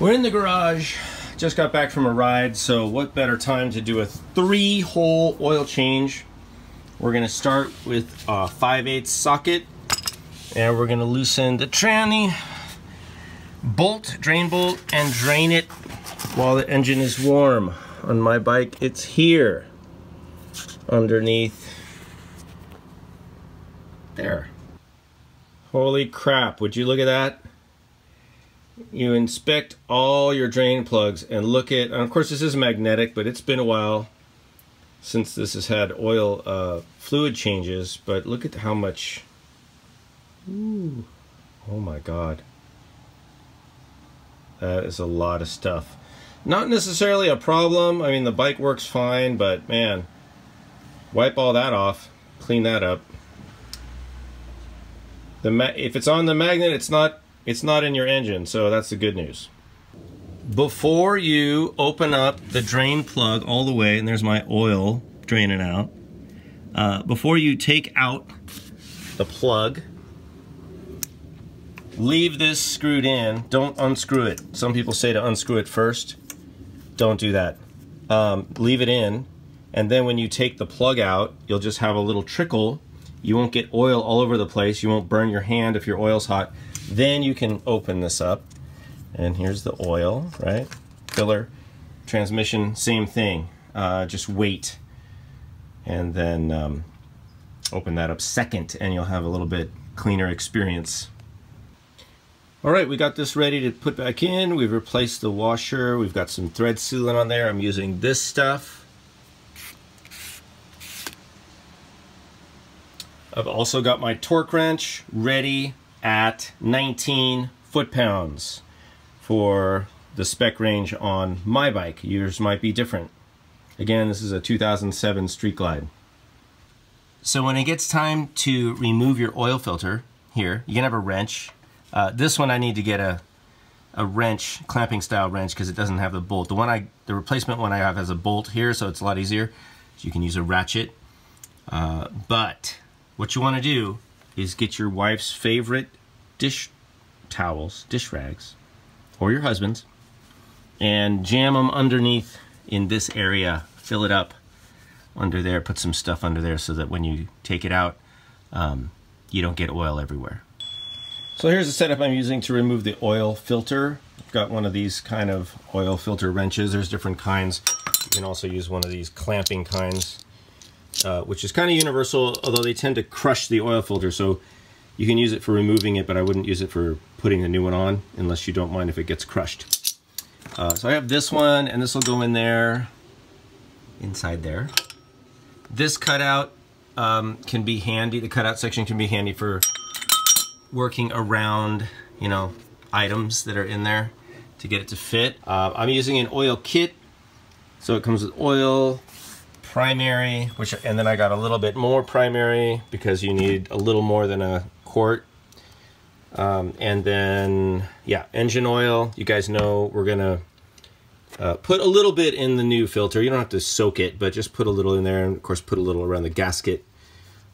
We're in the garage, just got back from a ride, so what better time to do a three hole oil change. We're gonna start with a 5 8 socket and we're gonna loosen the tranny bolt, drain bolt, and drain it while the engine is warm. On my bike, it's here underneath there. Holy crap, would you look at that? You inspect all your drain plugs and look at, and of course this is magnetic, but it's been a while since this has had oil uh, fluid changes, but look at how much, ooh, oh my God. That is a lot of stuff. Not necessarily a problem. I mean, the bike works fine, but man, wipe all that off, clean that up. The if it's on the magnet, it's not it's not in your engine, so that's the good news. Before you open up the drain plug all the way, and there's my oil draining out, uh, before you take out the plug, leave this screwed in. Don't unscrew it. Some people say to unscrew it first. Don't do that. Um, leave it in, and then when you take the plug out, you'll just have a little trickle. You won't get oil all over the place. You won't burn your hand if your oil's hot. Then you can open this up, and here's the oil, right? Filler, transmission, same thing. Uh, just wait, and then um, open that up second, and you'll have a little bit cleaner experience. All right, we got this ready to put back in. We've replaced the washer. We've got some thread sealant on there. I'm using this stuff. I've also got my torque wrench ready at 19 foot-pounds for the spec range on my bike. Yours might be different. Again, this is a 2007 Street Glide. So when it gets time to remove your oil filter, here, you can have a wrench uh, this one I need to get a a wrench, clamping style wrench, because it doesn't have the bolt. The one I, the replacement one I have has a bolt here, so it's a lot easier. So you can use a ratchet. Uh, but what you want to do is get your wife's favorite dish towels, dish rags, or your husband's, and jam them underneath in this area. Fill it up under there. Put some stuff under there so that when you take it out, um, you don't get oil everywhere. So here's the setup I'm using to remove the oil filter. I've got one of these kind of oil filter wrenches. There's different kinds. You can also use one of these clamping kinds, uh, which is kind of universal, although they tend to crush the oil filter. So you can use it for removing it, but I wouldn't use it for putting a new one on unless you don't mind if it gets crushed. Uh, so I have this one, and this will go in there, inside there. This cutout um, can be handy. The cutout section can be handy for working around, you know, items that are in there to get it to fit. Uh, I'm using an oil kit. So it comes with oil, primary, which and then I got a little bit more primary because you need a little more than a quart. Um, and then, yeah, engine oil. You guys know we're going to uh, put a little bit in the new filter. You don't have to soak it, but just put a little in there. And of course, put a little around the gasket,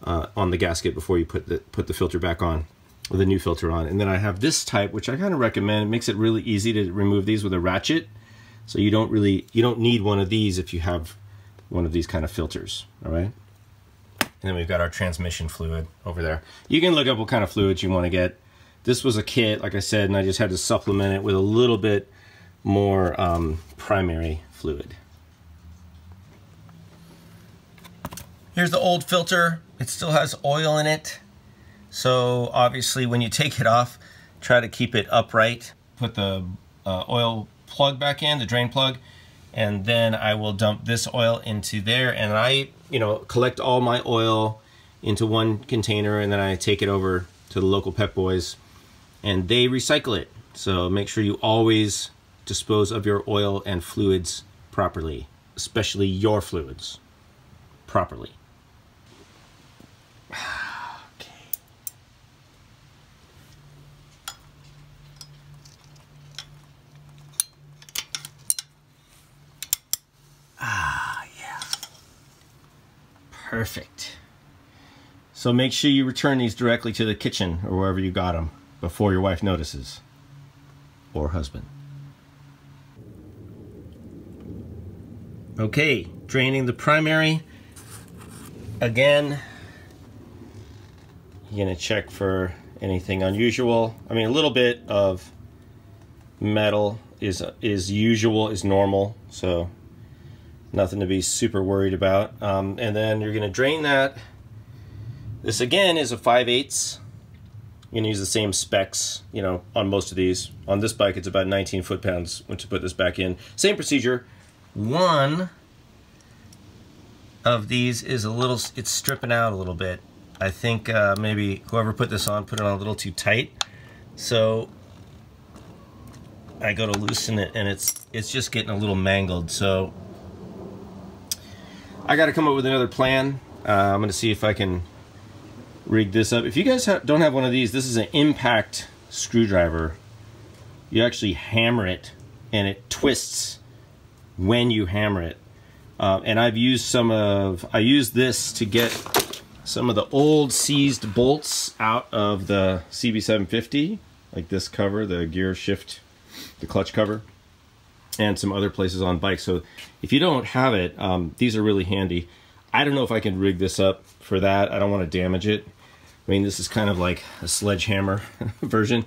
uh, on the gasket before you put the, put the filter back on with a new filter on. And then I have this type, which I kind of recommend. It makes it really easy to remove these with a ratchet. So you don't really, you don't need one of these if you have one of these kind of filters, all right? And then we've got our transmission fluid over there. You can look up what kind of fluids you want to get. This was a kit, like I said, and I just had to supplement it with a little bit more um, primary fluid. Here's the old filter. It still has oil in it. So obviously when you take it off, try to keep it upright. Put the uh, oil plug back in, the drain plug, and then I will dump this oil into there and I, you know, collect all my oil into one container and then I take it over to the local Pep Boys and they recycle it. So make sure you always dispose of your oil and fluids properly, especially your fluids properly. Perfect. So make sure you return these directly to the kitchen or wherever you got them before your wife notices. Or husband. Okay, draining the primary. Again, you're gonna check for anything unusual. I mean, a little bit of metal is is usual, is normal, so nothing to be super worried about. Um, and then you're gonna drain that. This again is a 5 8 You're gonna use the same specs, you know, on most of these. On this bike, it's about 19 foot-pounds you put this back in. Same procedure. One of these is a little, it's stripping out a little bit. I think uh, maybe whoever put this on put it on a little too tight. So I go to loosen it and it's it's just getting a little mangled. So I got to come up with another plan. Uh, I'm going to see if I can rig this up. If you guys ha don't have one of these, this is an impact screwdriver. You actually hammer it and it twists when you hammer it. Uh, and I've used some of, I used this to get some of the old seized bolts out of the CB750, like this cover, the gear shift, the clutch cover, and some other places on bikes. So if you don't have it, um, these are really handy. I don't know if I can rig this up for that. I don't want to damage it. I mean, this is kind of like a sledgehammer version,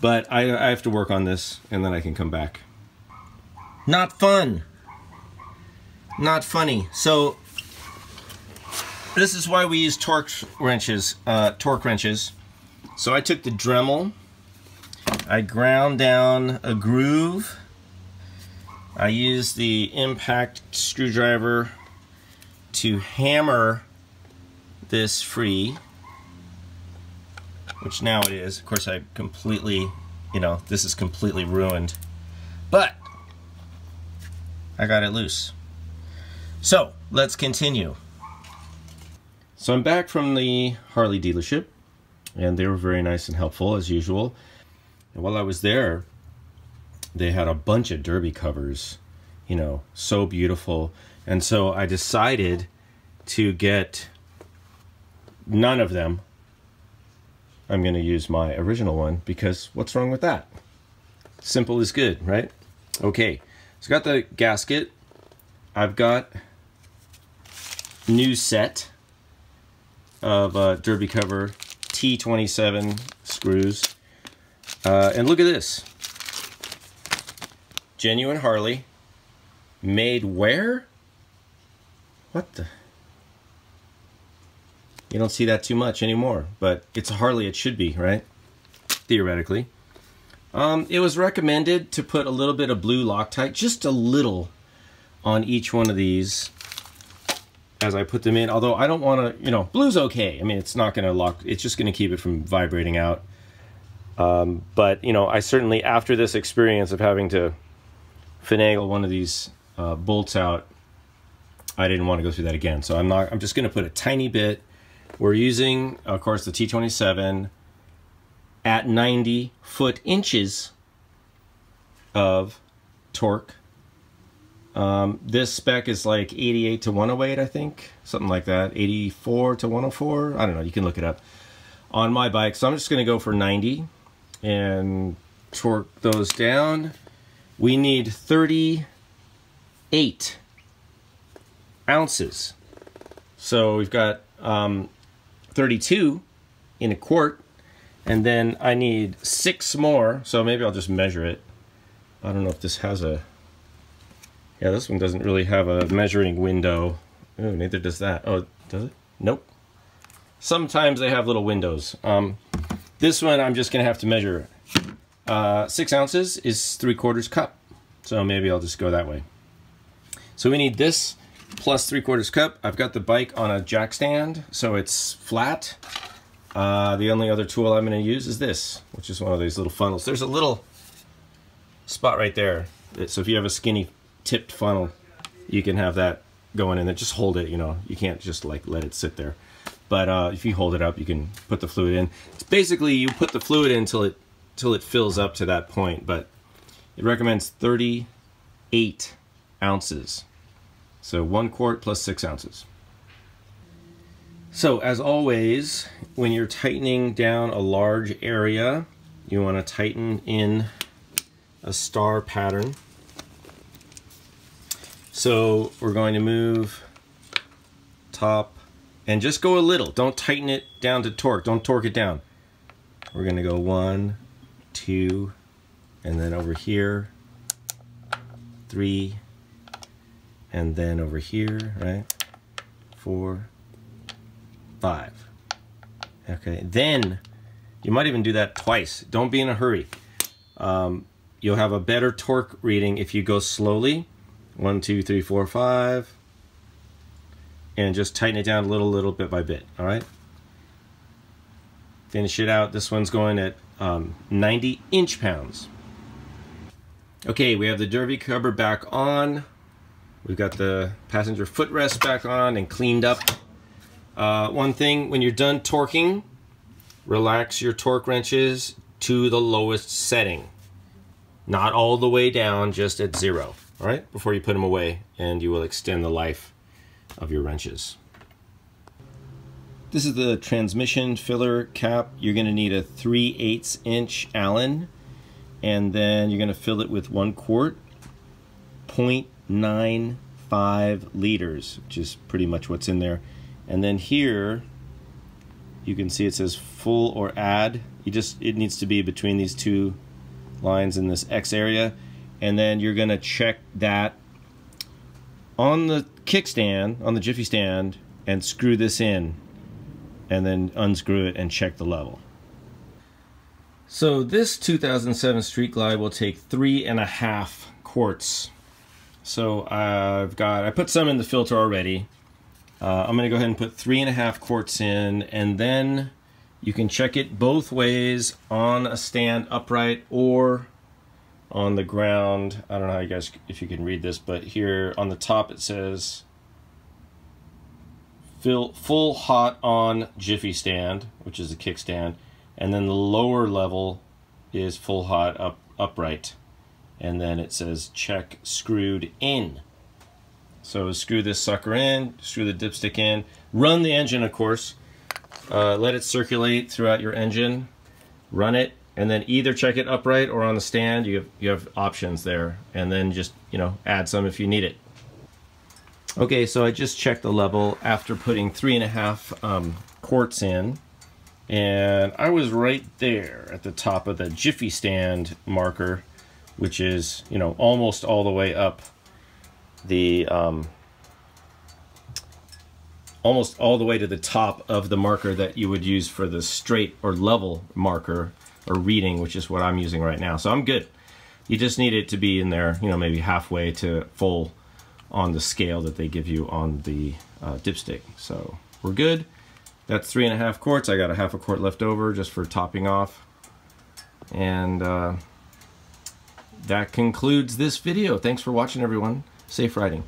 but I, I have to work on this and then I can come back. Not fun. Not funny. So this is why we use torque wrenches, uh, torque wrenches. So I took the Dremel, I ground down a groove, I use the impact screwdriver to hammer this free, which now it is. Of course, I completely, you know, this is completely ruined, but I got it loose. So let's continue. So I'm back from the Harley dealership, and they were very nice and helpful as usual. And while I was there, they had a bunch of derby covers, you know, so beautiful. And so I decided to get none of them. I'm going to use my original one because what's wrong with that? Simple is good, right? Okay, so got the gasket. I've got new set of uh, derby cover T27 screws. Uh, and look at this. Genuine Harley. Made where? What the? You don't see that too much anymore, but it's a Harley, it should be, right? Theoretically. Um, it was recommended to put a little bit of blue Loctite, just a little, on each one of these as I put them in. Although I don't want to, you know, blue's okay. I mean, it's not going to lock, it's just going to keep it from vibrating out. Um, but, you know, I certainly, after this experience of having to finagle one of these uh, bolts out, I didn't want to go through that again. So I'm not, I'm just going to put a tiny bit. We're using, of course, the T27 at 90 foot inches of torque um, this spec is like 88 to 108, I think, something like that. 84 to 104. I don't know. You can look it up on my bike. So I'm just going to go for 90 and torque those down. We need 38 ounces. So we've got um, 32 in a quart, and then I need six more. So maybe I'll just measure it. I don't know if this has a yeah, this one doesn't really have a measuring window. Oh, neither does that. Oh, does it? Nope. Sometimes they have little windows. Um, this one I'm just to have to measure. Uh, six ounces is three quarters cup. So maybe I'll just go that way. So we need this plus three quarters cup. I've got the bike on a jack stand, so it's flat. Uh, the only other tool I'm going to use is this, which is one of these little funnels. There's a little spot right there. So if you have a skinny tipped funnel, you can have that going in there. Just hold it, you know, you can't just like let it sit there. But uh, if you hold it up, you can put the fluid in. It's basically you put the fluid in until it till it fills up to that point. But it recommends 38 ounces. So one quart plus six ounces. So as always, when you're tightening down a large area, you want to tighten in a star pattern. So we're going to move top and just go a little. Don't tighten it down to torque. Don't torque it down. We're going to go one, two, and then over here, three, and then over here, right? Four, five. Okay, then you might even do that twice. Don't be in a hurry. Um, you'll have a better torque reading if you go slowly. One, two, three, four, five. And just tighten it down a little, little bit by bit, all right? Finish it out. This one's going at um, 90 inch pounds. Okay, we have the derby cover back on. We've got the passenger footrest back on and cleaned up. Uh, one thing, when you're done torquing, relax your torque wrenches to the lowest setting. Not all the way down, just at zero, all right? Before you put them away, and you will extend the life of your wrenches. This is the transmission filler cap. You're gonna need a 3 8 inch Allen, and then you're gonna fill it with one quart, 0.95 liters, which is pretty much what's in there. And then here, you can see it says full or add. You just, it needs to be between these two lines in this X area. And then you're gonna check that on the kickstand, on the Jiffy stand, and screw this in and then unscrew it and check the level. So this 2007 Street Glide will take three and a half quarts. So I've got, I put some in the filter already. Uh, I'm gonna go ahead and put three and a half quarts in and then you can check it both ways on a stand upright or on the ground. I don't know how you guys, if you can read this, but here on the top it says fill, full hot on Jiffy stand, which is a kickstand, and then the lower level is full hot up upright, and then it says check screwed in. So screw this sucker in, screw the dipstick in, run the engine, of course. Uh, let it circulate throughout your engine, run it, and then either check it upright or on the stand. You have you have options there, and then just you know add some if you need it. Okay, so I just checked the level after putting three and a half um, quarts in, and I was right there at the top of the Jiffy stand marker, which is, you know, almost all the way up the, um, almost all the way to the top of the marker that you would use for the straight or level marker or reading, which is what I'm using right now. So I'm good. You just need it to be in there, you know, maybe halfway to full on the scale that they give you on the uh, dipstick. So we're good. That's three and a half quarts. I got a half a quart left over just for topping off. And uh, that concludes this video. Thanks for watching, everyone. Safe riding.